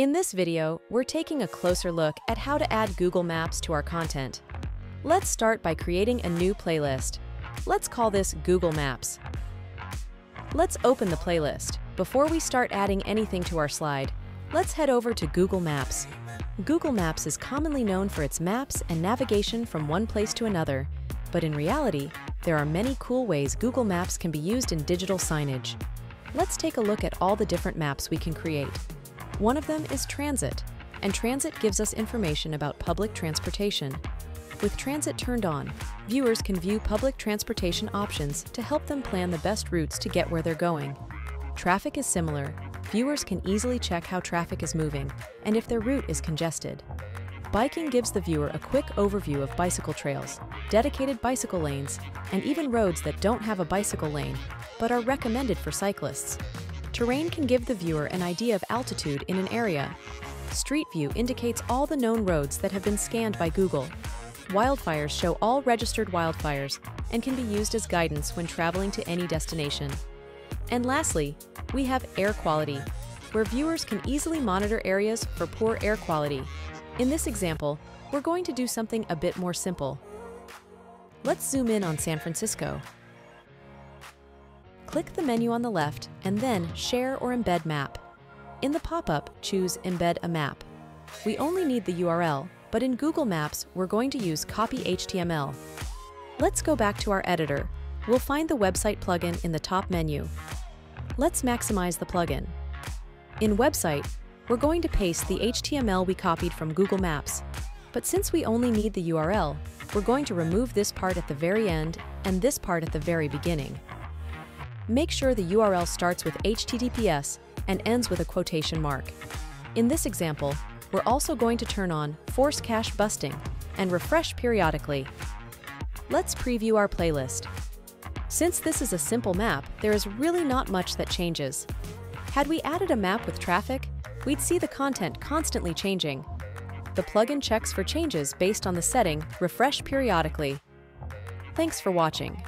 In this video, we're taking a closer look at how to add Google Maps to our content. Let's start by creating a new playlist. Let's call this Google Maps. Let's open the playlist. Before we start adding anything to our slide, let's head over to Google Maps. Google Maps is commonly known for its maps and navigation from one place to another, but in reality, there are many cool ways Google Maps can be used in digital signage. Let's take a look at all the different maps we can create. One of them is Transit, and Transit gives us information about public transportation. With Transit turned on, viewers can view public transportation options to help them plan the best routes to get where they're going. Traffic is similar. Viewers can easily check how traffic is moving and if their route is congested. Biking gives the viewer a quick overview of bicycle trails, dedicated bicycle lanes, and even roads that don't have a bicycle lane, but are recommended for cyclists. Terrain can give the viewer an idea of altitude in an area. Street View indicates all the known roads that have been scanned by Google. Wildfires show all registered wildfires and can be used as guidance when traveling to any destination. And lastly, we have Air Quality, where viewers can easily monitor areas for poor air quality. In this example, we're going to do something a bit more simple. Let's zoom in on San Francisco Click the menu on the left and then Share or Embed Map. In the pop-up, choose Embed a Map. We only need the URL, but in Google Maps, we're going to use Copy HTML. Let's go back to our editor. We'll find the website plugin in the top menu. Let's maximize the plugin. In Website, we're going to paste the HTML we copied from Google Maps. But since we only need the URL, we're going to remove this part at the very end and this part at the very beginning make sure the URL starts with HTTPS and ends with a quotation mark. In this example, we're also going to turn on Force Cache Busting and refresh periodically. Let's preview our playlist. Since this is a simple map, there is really not much that changes. Had we added a map with traffic, we'd see the content constantly changing. The plugin checks for changes based on the setting Refresh periodically. Thanks for watching.